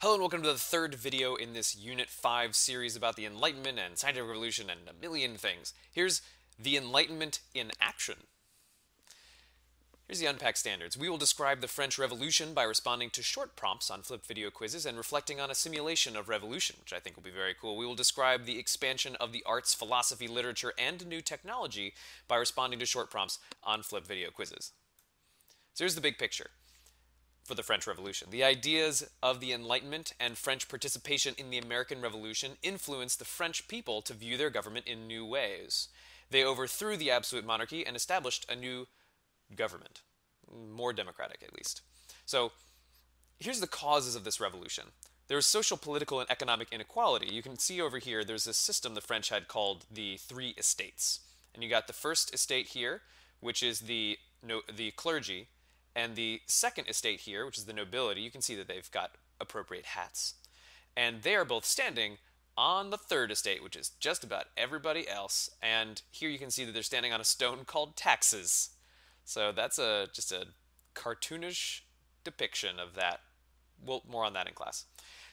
Hello and welcome to the third video in this Unit 5 series about the Enlightenment and scientific revolution and a million things. Here's the Enlightenment in action. Here's the Unpack Standards. We will describe the French Revolution by responding to short prompts on flip video quizzes and reflecting on a simulation of revolution, which I think will be very cool. We will describe the expansion of the arts, philosophy, literature, and new technology by responding to short prompts on flip video quizzes. So here's the big picture for the French Revolution. The ideas of the Enlightenment and French participation in the American Revolution influenced the French people to view their government in new ways. They overthrew the absolute monarchy and established a new government, more democratic at least. So here's the causes of this revolution. There's social, political, and economic inequality. You can see over here there's this system the French had called the Three Estates. And you got the first estate here, which is the, no, the clergy, and the second estate here, which is the nobility, you can see that they've got appropriate hats. And they are both standing on the third estate, which is just about everybody else. And here you can see that they're standing on a stone called taxes. So that's a just a cartoonish depiction of that. Well, more on that in class.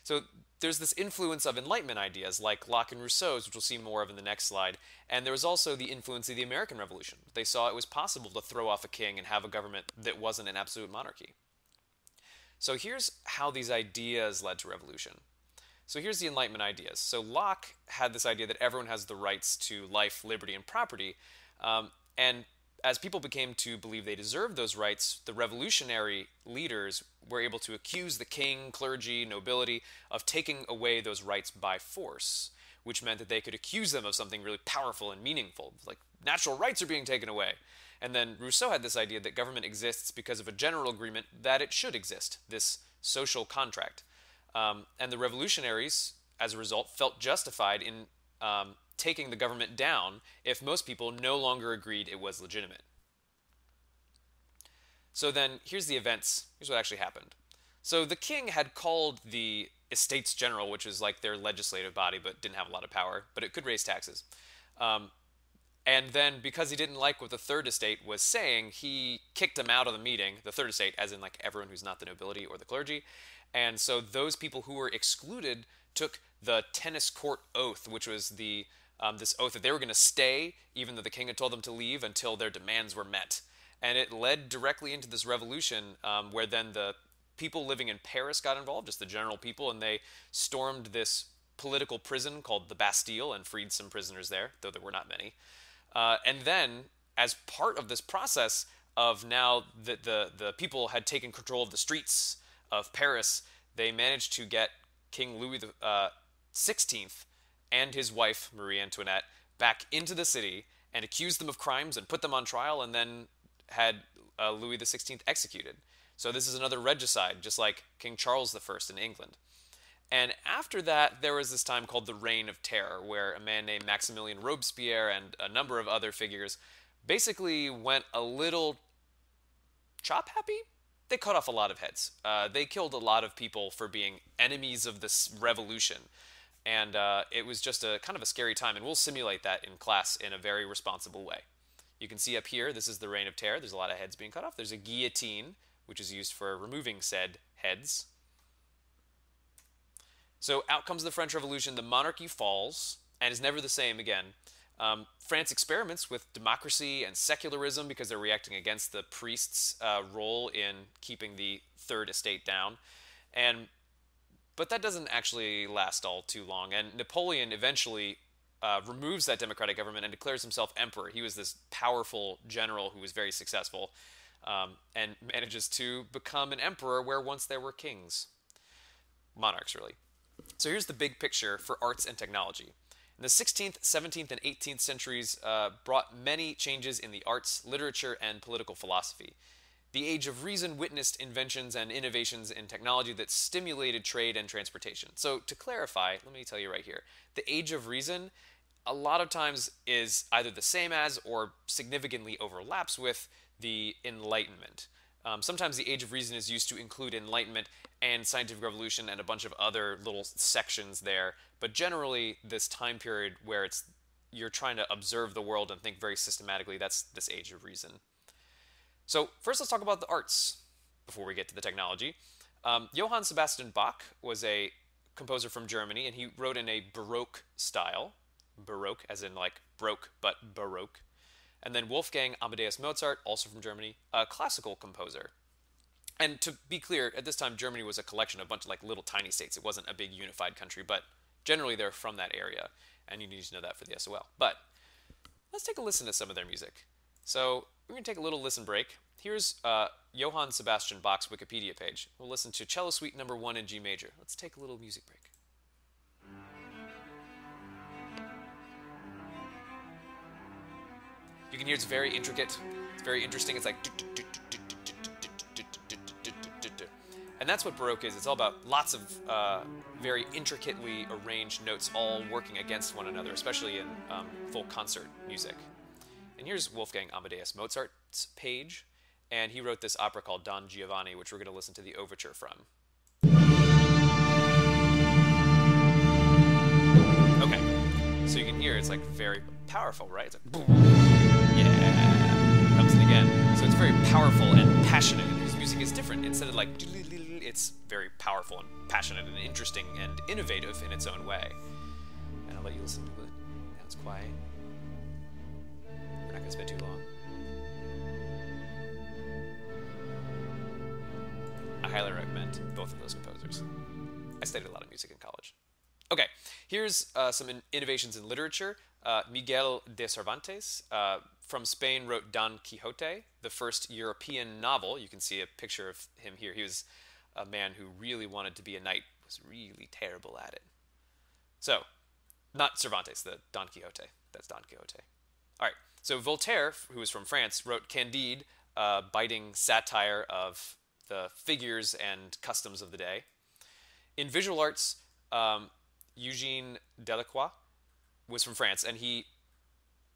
So there's this influence of Enlightenment ideas like Locke and Rousseau's, which we'll see more of in the next slide. And there was also the influence of the American Revolution. They saw it was possible to throw off a king and have a government that wasn't an absolute monarchy. So here's how these ideas led to revolution. So here's the Enlightenment ideas. So Locke had this idea that everyone has the rights to life, liberty, and property. Um, and as people became to believe they deserved those rights, the revolutionary leaders were able to accuse the king, clergy, nobility of taking away those rights by force, which meant that they could accuse them of something really powerful and meaningful, like natural rights are being taken away. And then Rousseau had this idea that government exists because of a general agreement that it should exist, this social contract. Um, and the revolutionaries, as a result, felt justified in um, taking the government down if most people no longer agreed it was legitimate. So then, here's the events. Here's what actually happened. So the king had called the Estates General, which is like their legislative body, but didn't have a lot of power, but it could raise taxes. Um, and then, because he didn't like what the Third Estate was saying, he kicked them out of the meeting. The Third Estate, as in like everyone who's not the nobility or the clergy. And so those people who were excluded took the tennis court oath, which was the um, this oath that they were going to stay, even though the king had told them to leave, until their demands were met. And it led directly into this revolution um, where then the people living in Paris got involved, just the general people, and they stormed this political prison called the Bastille and freed some prisoners there, though there were not many. Uh, and then, as part of this process of now that the, the people had taken control of the streets of Paris, they managed to get King Louis the, uh, 16th and his wife, Marie Antoinette, back into the city and accused them of crimes and put them on trial and then had uh, Louis XVI executed. So this is another regicide, just like King Charles I in England. And after that, there was this time called the Reign of Terror, where a man named Maximilian Robespierre and a number of other figures basically went a little chop happy. They cut off a lot of heads. Uh, they killed a lot of people for being enemies of this revolution and uh, it was just a kind of a scary time. And we'll simulate that in class in a very responsible way. You can see up here, this is the Reign of Terror. There's a lot of heads being cut off. There's a guillotine, which is used for removing said heads. So out comes the French Revolution. The monarchy falls and is never the same again. Um, France experiments with democracy and secularism because they're reacting against the priest's uh, role in keeping the third estate down. And but that doesn't actually last all too long. And Napoleon eventually uh, removes that democratic government and declares himself emperor. He was this powerful general who was very successful um, and manages to become an emperor where once there were kings. Monarchs, really. So here's the big picture for arts and technology. In the 16th, 17th, and 18th centuries uh, brought many changes in the arts, literature, and political philosophy. The Age of Reason witnessed inventions and innovations in technology that stimulated trade and transportation. So, to clarify, let me tell you right here the Age of Reason a lot of times is either the same as or significantly overlaps with the Enlightenment. Um, sometimes the Age of Reason is used to include Enlightenment and Scientific Revolution and a bunch of other little sections there, but generally, this time period where it's you're trying to observe the world and think very systematically, that's this Age of Reason. So first let's talk about the arts before we get to the technology. Um, Johann Sebastian Bach was a composer from Germany, and he wrote in a Baroque style. Baroque, as in like broke, but Baroque. And then Wolfgang Amadeus Mozart, also from Germany, a classical composer. And to be clear, at this time, Germany was a collection of a bunch of like little tiny states. It wasn't a big unified country, but generally they're from that area, and you need to know that for the SOL. But let's take a listen to some of their music. So we're going to take a little listen break. Here's uh, Johann Sebastian Bach's Wikipedia page. We'll listen to Cello Suite Number One in G major. Let's take a little music break. You can hear it's very intricate. It's very interesting. It's like and that's what Baroque is. It's all about lots of uh, very intricately arranged notes all working against one another, especially in um, full concert music. And here's Wolfgang Amadeus Mozart's page, and he wrote this opera called Don Giovanni, which we're going to listen to the overture from. Okay, so you can hear it's like very powerful, right? It's like boom, yeah, comes in again. So it's very powerful and passionate. His music is different. Instead of like it's very powerful and passionate and interesting and innovative in its own way. And I'll let you listen to it. Now it's quiet. To spend too long. I highly recommend both of those composers. I studied a lot of music in college. Okay, here's uh, some in innovations in literature. Uh, Miguel de Cervantes uh, from Spain wrote Don Quixote, the first European novel. You can see a picture of him here. He was a man who really wanted to be a knight was really terrible at it. So, not Cervantes, the Don Quixote. That's Don Quixote. All right. So Voltaire, who was from France, wrote Candide, a biting satire of the figures and customs of the day. In visual arts, um, Eugene Delacroix was from France, and he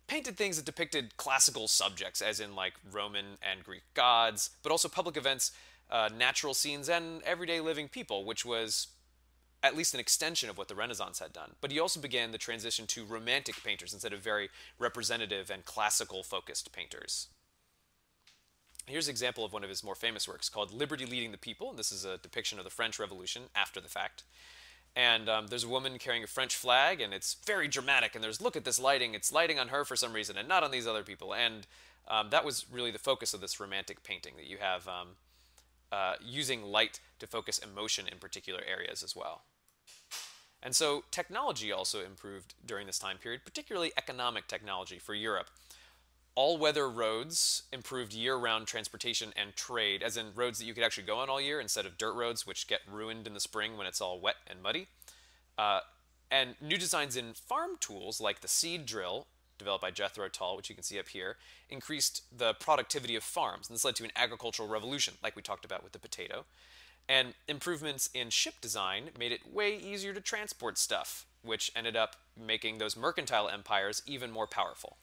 painted things that depicted classical subjects, as in like Roman and Greek gods, but also public events uh, natural scenes and everyday living people, which was at least an extension of what the Renaissance had done. But he also began the transition to romantic painters instead of very representative and classical focused painters. Here's an example of one of his more famous works called Liberty Leading the People. This is a depiction of the French Revolution after the fact. And um, there's a woman carrying a French flag, and it's very dramatic. And there's, look at this lighting. It's lighting on her for some reason and not on these other people. And um, that was really the focus of this romantic painting that you have um, uh, using light to focus emotion in particular areas as well. And so technology also improved during this time period, particularly economic technology for Europe. All weather roads improved year round transportation and trade, as in roads that you could actually go on all year instead of dirt roads, which get ruined in the spring when it's all wet and muddy. Uh, and new designs in farm tools like the seed drill developed by Jethro Tull, which you can see up here, increased the productivity of farms. And this led to an agricultural revolution, like we talked about with the potato. And improvements in ship design made it way easier to transport stuff, which ended up making those mercantile empires even more powerful.